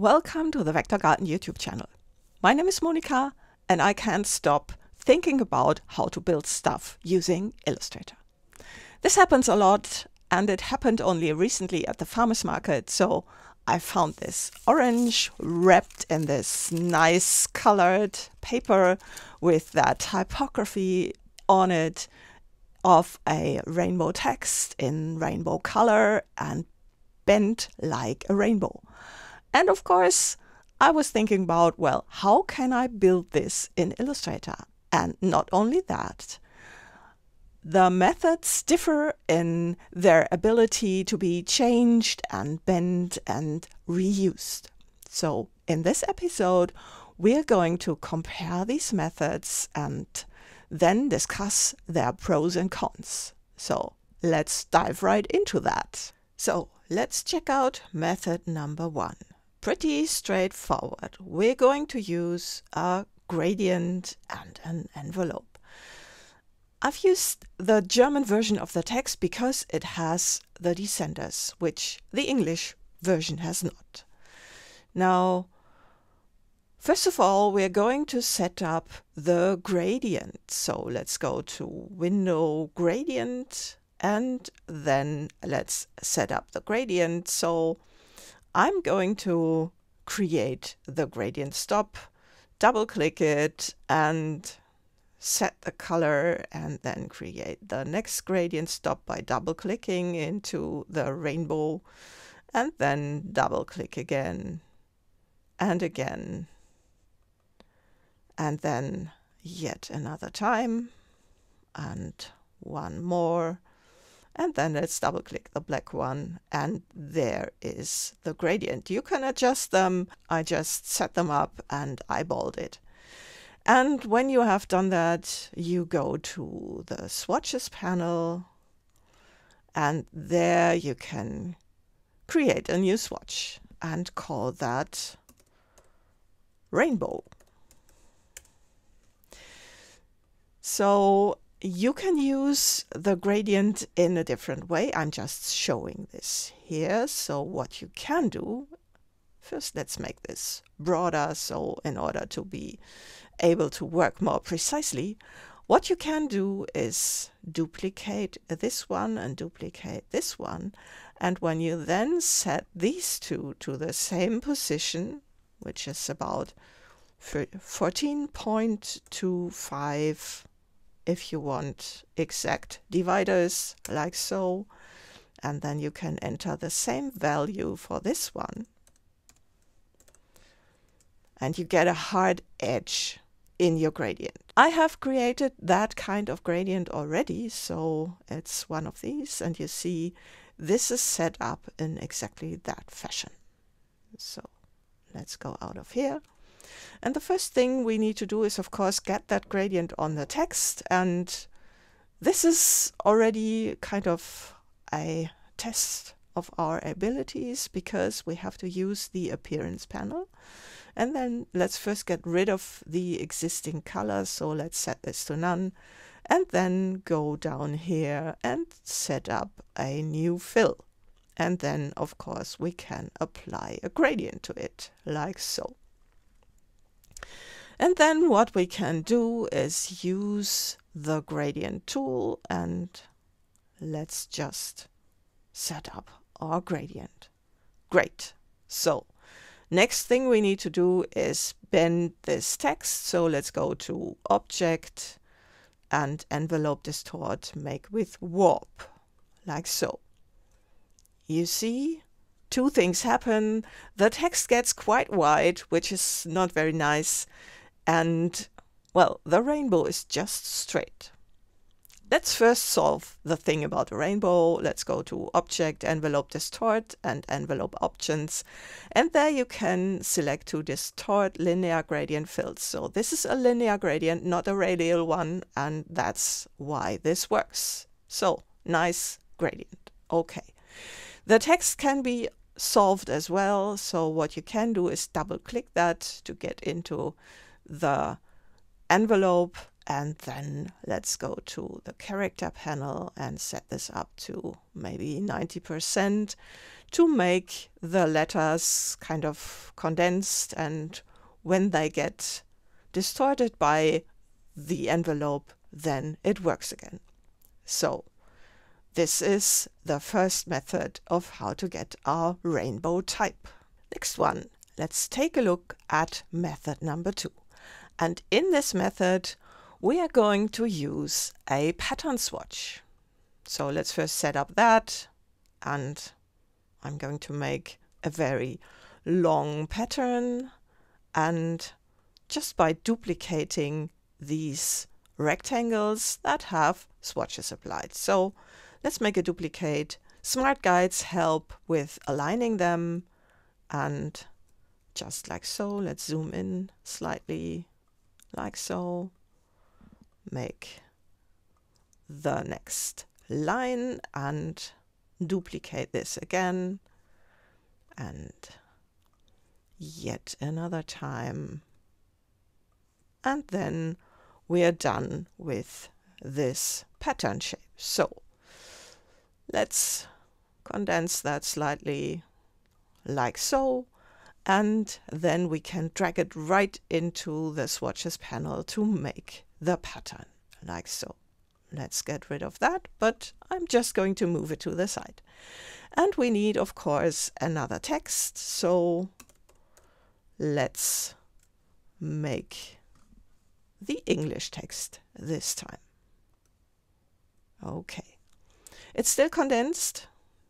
Welcome to the Vektorgarten YouTube channel. My name is Monika and I can't stop thinking about how to build stuff using Illustrator. This happens a lot and it happened only recently at the farmer's market so I found this orange wrapped in this nice colored paper with that typography on it of a rainbow text in rainbow color and bent like a rainbow. And of course, I was thinking about, well, how can I build this in Illustrator? And not only that, the methods differ in their ability to be changed and bent and reused. So in this episode, we're going to compare these methods and then discuss their pros and cons. So let's dive right into that. So let's check out method number one pretty straightforward. We're going to use a gradient and an envelope. I've used the German version of the text because it has the descenders, which the English version has not. Now, first of all, we're going to set up the gradient. So let's go to Window Gradient, and then let's set up the gradient. So I'm going to create the gradient stop, double click it and set the color and then create the next gradient stop by double clicking into the rainbow and then double click again and again and then yet another time and one more and then let's double click the black one and there is the gradient. You can adjust them. I just set them up and eyeballed it. And when you have done that, you go to the swatches panel and there you can create a new swatch and call that rainbow. So you can use the gradient in a different way. I'm just showing this here. So what you can do, first let's make this broader. So in order to be able to work more precisely, what you can do is duplicate this one and duplicate this one. And when you then set these two to the same position, which is about 14.25 if you want exact dividers like so and then you can enter the same value for this one and you get a hard edge in your gradient. I have created that kind of gradient already so it's one of these and you see this is set up in exactly that fashion. So let's go out of here and the first thing we need to do is, of course, get that gradient on the text. And this is already kind of a test of our abilities because we have to use the appearance panel. And then let's first get rid of the existing color. So let's set this to none and then go down here and set up a new fill. And then, of course, we can apply a gradient to it like so. And then what we can do is use the gradient tool and let's just set up our gradient. Great. So next thing we need to do is bend this text. So let's go to Object and Envelope Distort, make with Warp, like so. You see, two things happen. The text gets quite wide, which is not very nice. And, well, the rainbow is just straight. Let's first solve the thing about the rainbow. Let's go to Object, Envelope Distort, and Envelope Options. And there you can select to distort linear gradient fills. So this is a linear gradient, not a radial one, and that's why this works. So, nice gradient. Okay. The text can be solved as well. So what you can do is double click that to get into the envelope and then let's go to the character panel and set this up to maybe 90% to make the letters kind of condensed and when they get distorted by the envelope, then it works again. So this is the first method of how to get our rainbow type. Next one, let's take a look at method number two. And in this method, we are going to use a pattern swatch. So let's first set up that and I'm going to make a very long pattern and just by duplicating these rectangles that have swatches applied. So let's make a duplicate. Smart guides help with aligning them and just like so, let's zoom in slightly like so. Make the next line and duplicate this again and yet another time and then we are done with this pattern shape. So let's condense that slightly like so and then we can drag it right into the swatches panel to make the pattern like so. Let's get rid of that, but I'm just going to move it to the side. And we need, of course, another text. So let's make the English text this time. Okay. It's still condensed,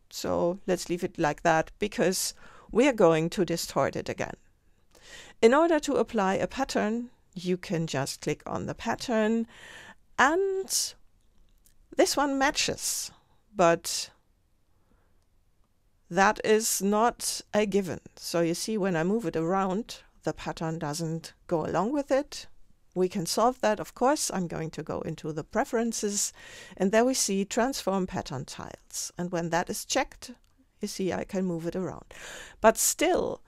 so let's leave it like that because we are going to distort it again. In order to apply a pattern, you can just click on the pattern and this one matches, but that is not a given. So you see when I move it around, the pattern doesn't go along with it. We can solve that, of course. I'm going to go into the preferences and there we see transform pattern tiles. And when that is checked, you see I can move it around. But still,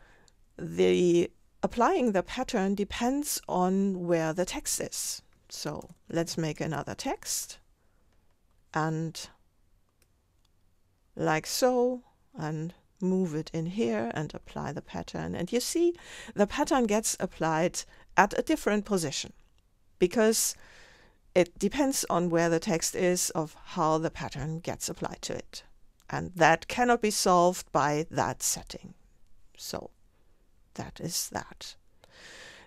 the applying the pattern depends on where the text is. So let's make another text and like so and move it in here and apply the pattern. And you see the pattern gets applied at a different position because it depends on where the text is of how the pattern gets applied to it. And that cannot be solved by that setting. So that is that.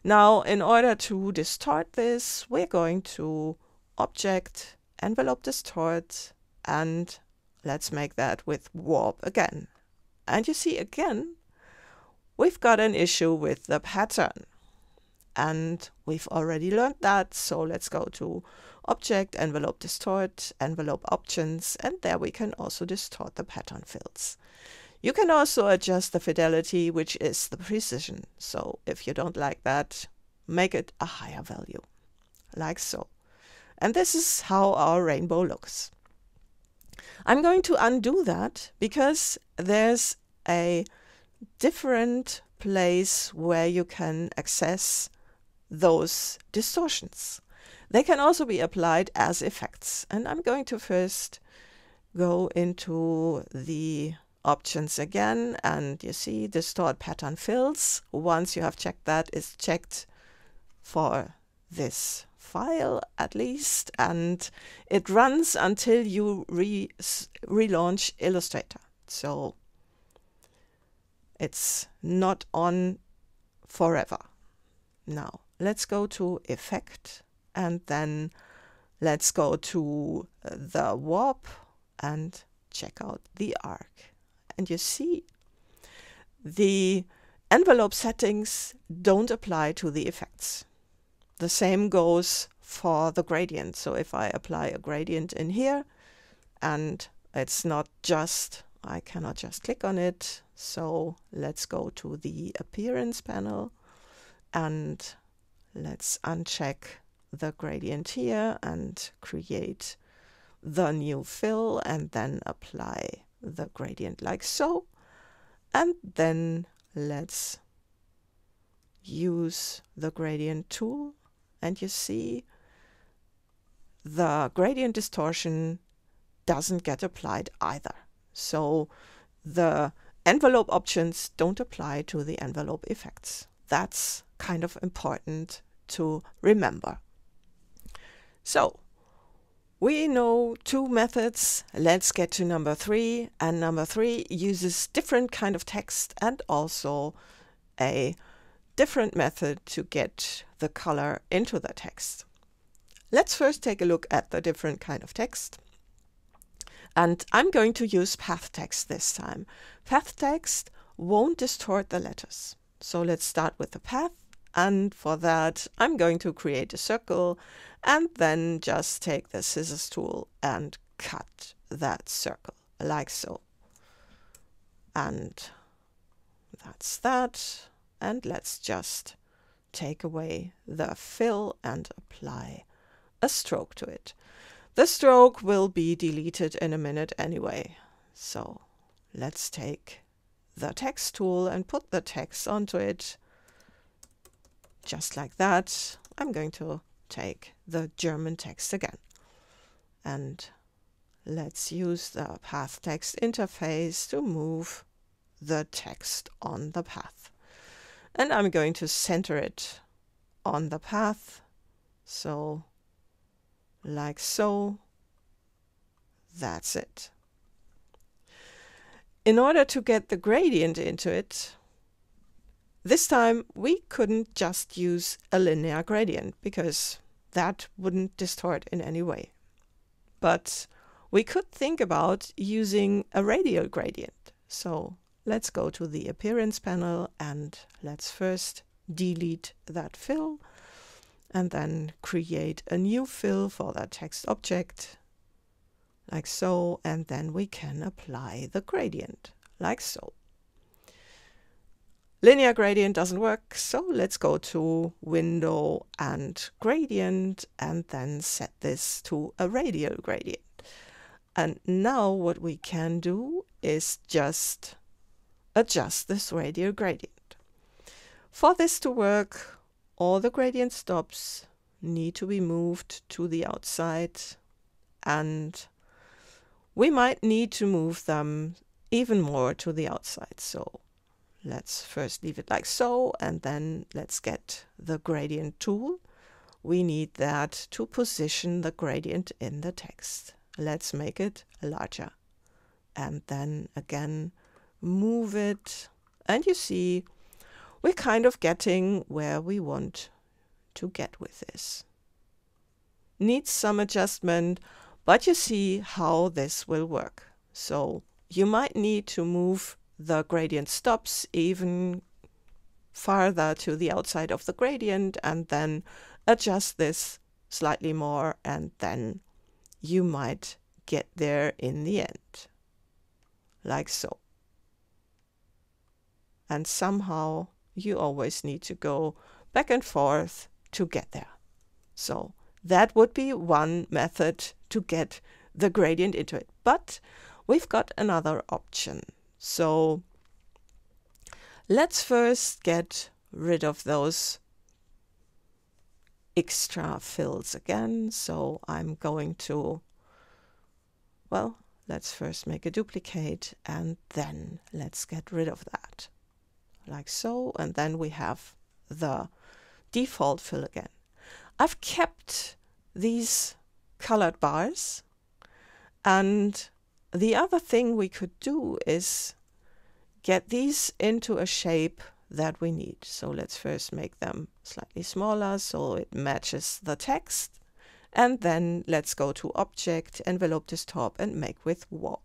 Now, in order to distort this, we're going to object envelope distort and let's make that with warp again. And you see again, we've got an issue with the pattern. And we've already learned that, so let's go to Object, Envelope Distort, Envelope Options, and there we can also distort the pattern fills. You can also adjust the fidelity, which is the precision. So if you don't like that, make it a higher value, like so. And this is how our rainbow looks. I'm going to undo that because there's a different place where you can access those distortions. They can also be applied as effects. And I'm going to first go into the options again and you see distort pattern fills. Once you have checked that, it's checked for this file at least and it runs until you re relaunch Illustrator. So it's not on forever. Now let's go to effect and then let's go to uh, the warp and check out the arc. And you see the envelope settings don't apply to the effects. The same goes for the gradient. So if I apply a gradient in here and it's not just, I cannot just click on it. So let's go to the appearance panel and let's uncheck the gradient here and create the new fill and then apply the gradient like so. And then let's use the gradient tool and you see the gradient distortion doesn't get applied either. So the envelope options don't apply to the envelope effects. That's kind of important to remember. So we know two methods. Let's get to number three. And number three uses different kind of text and also a different method to get the color into the text. Let's first take a look at the different kind of text. And I'm going to use path text this time. Path text won't distort the letters. So let's start with the path. And for that, I'm going to create a circle and then just take the scissors tool and cut that circle like so. And that's that. And let's just take away the fill and apply a stroke to it. The stroke will be deleted in a minute anyway. So let's take the text tool and put the text onto it just like that. I'm going to take the German text again. And let's use the path text interface to move the text on the path. And I'm going to center it on the path. So like so. That's it. In order to get the gradient into it, this time we couldn't just use a linear gradient because that wouldn't distort in any way. But we could think about using a radial gradient. So let's go to the appearance panel and let's first delete that fill and then create a new fill for that text object like so and then we can apply the gradient like so. Linear gradient doesn't work so let's go to window and gradient and then set this to a radial gradient. And now what we can do is just adjust this radial gradient. For this to work all the gradient stops need to be moved to the outside and we might need to move them even more to the outside. So let's first leave it like so and then let's get the gradient tool. We need that to position the gradient in the text. Let's make it larger and then again move it and you see we're kind of getting where we want to get with this. Needs some adjustment, but you see how this will work. So you might need to move the gradient stops even farther to the outside of the gradient and then adjust this slightly more and then you might get there in the end like so and somehow you always need to go back and forth to get there. So that would be one method to get the gradient into it. But we've got another option. So let's first get rid of those extra fills again. So I'm going to, well, let's first make a duplicate and then let's get rid of that like so, and then we have the default fill again. I've kept these colored bars and the other thing we could do is get these into a shape that we need. So let's first make them slightly smaller so it matches the text. And then let's go to Object, Envelope Distort and make with Warp.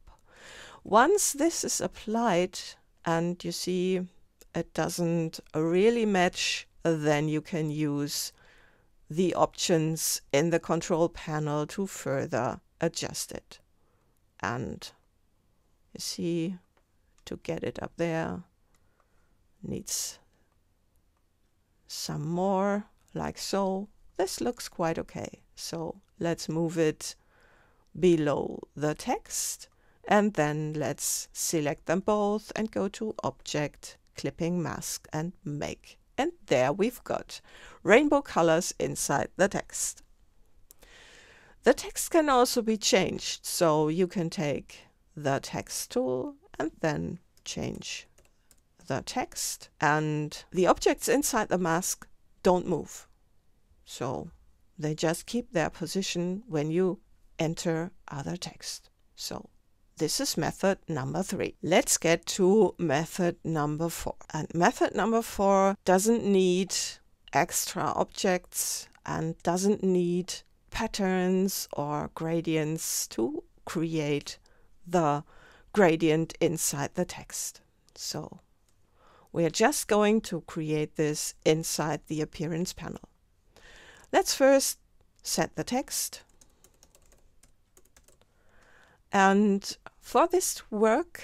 Once this is applied and you see it doesn't really match, then you can use the options in the control panel to further adjust it. And you see, to get it up there, needs some more, like so. This looks quite okay. So let's move it below the text and then let's select them both and go to Object, clipping mask and make. And there we've got rainbow colors inside the text. The text can also be changed. So you can take the text tool and then change the text and the objects inside the mask don't move. So they just keep their position when you enter other text. So this is method number three. Let's get to method number four. And method number four doesn't need extra objects and doesn't need patterns or gradients to create the gradient inside the text. So we are just going to create this inside the appearance panel. Let's first set the text. And for this work,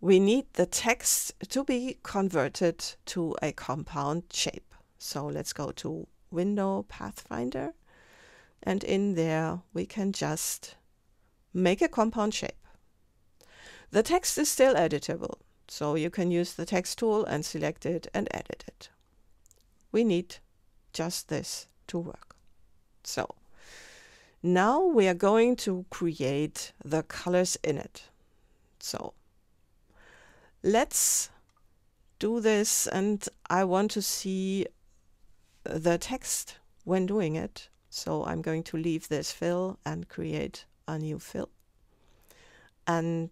we need the text to be converted to a compound shape. So let's go to Window Pathfinder. And in there, we can just make a compound shape. The text is still editable, so you can use the text tool and select it and edit it. We need just this to work. So now we are going to create the colors in it. So let's do this and I want to see the text when doing it. So I'm going to leave this fill and create a new fill. And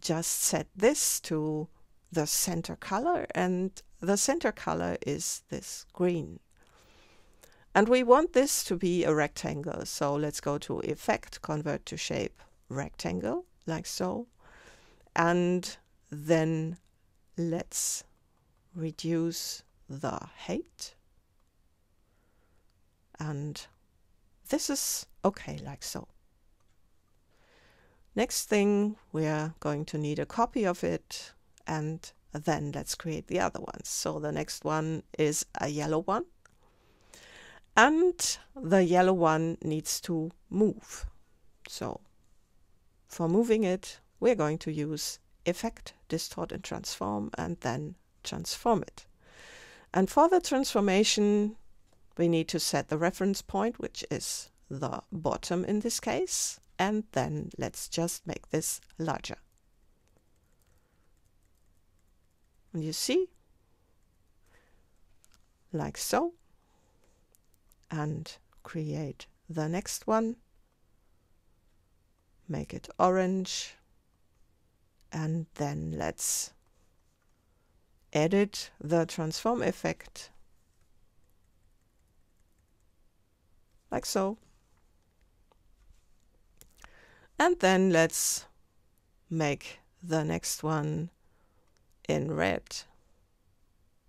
just set this to the center color and the center color is this green. And we want this to be a rectangle. So let's go to Effect, Convert to Shape, Rectangle, like so. And then let's reduce the height. And this is okay, like so. Next thing, we're going to need a copy of it and then let's create the other ones. So the next one is a yellow one and the yellow one needs to move. So for moving it, we're going to use Effect, Distort and Transform and then transform it. And for the transformation, we need to set the reference point, which is the bottom in this case and then let's just make this larger. And you see, like so, and create the next one, make it orange, and then let's edit the transform effect like so. And then let's make the next one in red.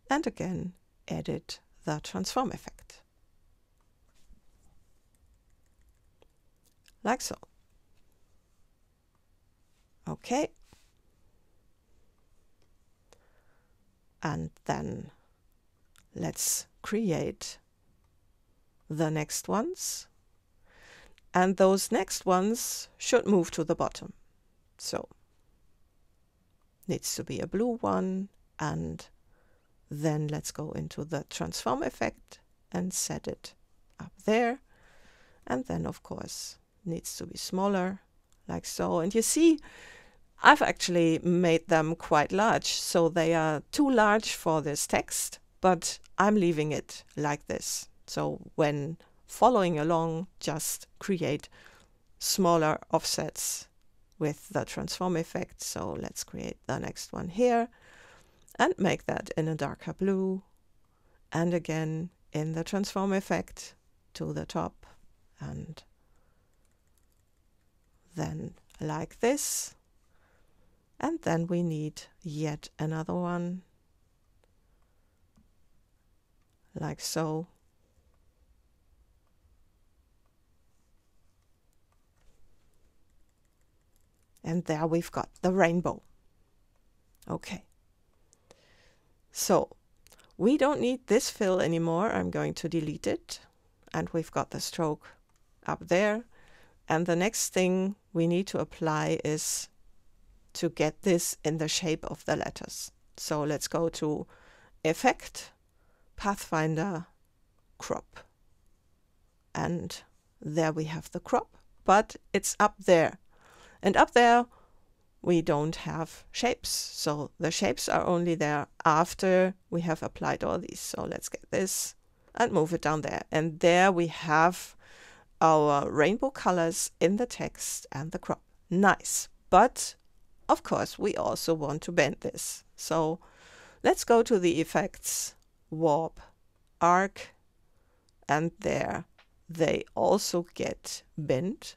And again, edit the transform effect. Like so. Okay. And then let's create the next ones. And those next ones should move to the bottom. So needs to be a blue one and then let's go into the transform effect and set it up there. And then of course needs to be smaller like so. And you see I've actually made them quite large. So they are too large for this text but I'm leaving it like this so when following along, just create smaller offsets with the transform effect. So let's create the next one here and make that in a darker blue. And again, in the transform effect to the top and then like this. And then we need yet another one like so. And there we've got the rainbow. Okay. So we don't need this fill anymore. I'm going to delete it. And we've got the stroke up there. And the next thing we need to apply is to get this in the shape of the letters. So let's go to Effect, Pathfinder, Crop. And there we have the crop, but it's up there. And up there, we don't have shapes. So the shapes are only there after we have applied all these. So let's get this and move it down there. And there we have our rainbow colors in the text and the crop. Nice. But of course, we also want to bend this. So let's go to the effects, warp, arc, and there they also get bent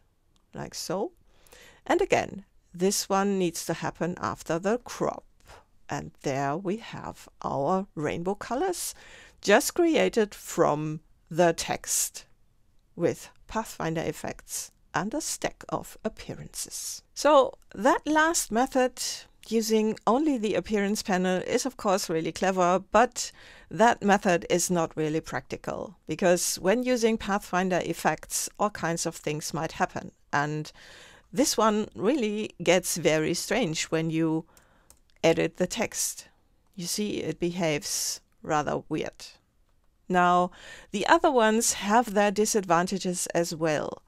like so. And again, this one needs to happen after the crop. And there we have our rainbow colors just created from the text with Pathfinder effects and a stack of appearances. So that last method using only the appearance panel is of course really clever, but that method is not really practical because when using Pathfinder effects, all kinds of things might happen. And this one really gets very strange when you edit the text. You see, it behaves rather weird. Now, the other ones have their disadvantages as well.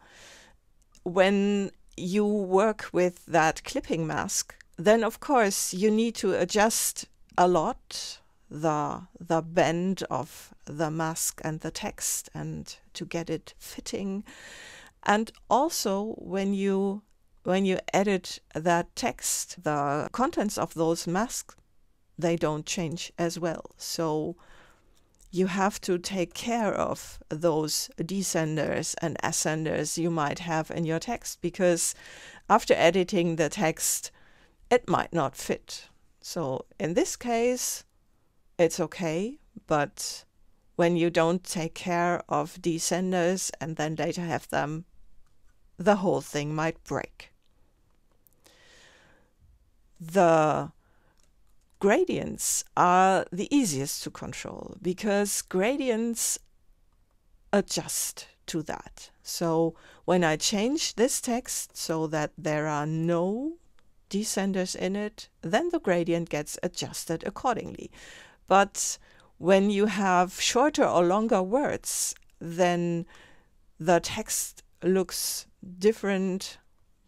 When you work with that clipping mask, then of course you need to adjust a lot the the bend of the mask and the text and to get it fitting and also when you when you edit that text the contents of those masks they don't change as well so you have to take care of those descenders and ascenders you might have in your text because after editing the text it might not fit. So in this case, it's okay, but when you don't take care of descenders and then later have them, the whole thing might break. The gradients are the easiest to control because gradients adjust to that. So when I change this text so that there are no descenders in it, then the gradient gets adjusted accordingly. But when you have shorter or longer words, then the text looks different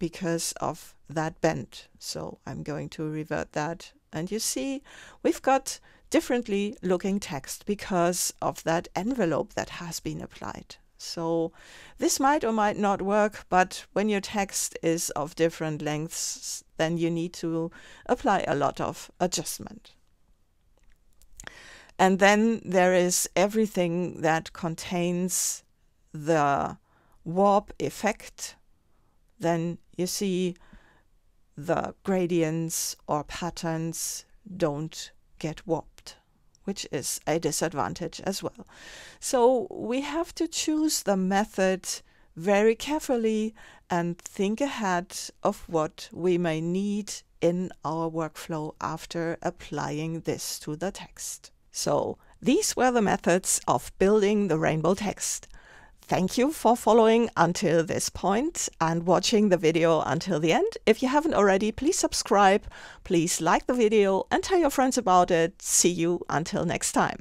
because of that bend. So I'm going to revert that. And you see, we've got differently looking text because of that envelope that has been applied. So this might or might not work, but when your text is of different lengths, then you need to apply a lot of adjustment. And then there is everything that contains the warp effect. Then you see the gradients or patterns don't get warped which is a disadvantage as well. So we have to choose the method very carefully and think ahead of what we may need in our workflow after applying this to the text. So these were the methods of building the rainbow text. Thank you for following until this point and watching the video until the end. If you haven't already, please subscribe, please like the video and tell your friends about it. See you until next time.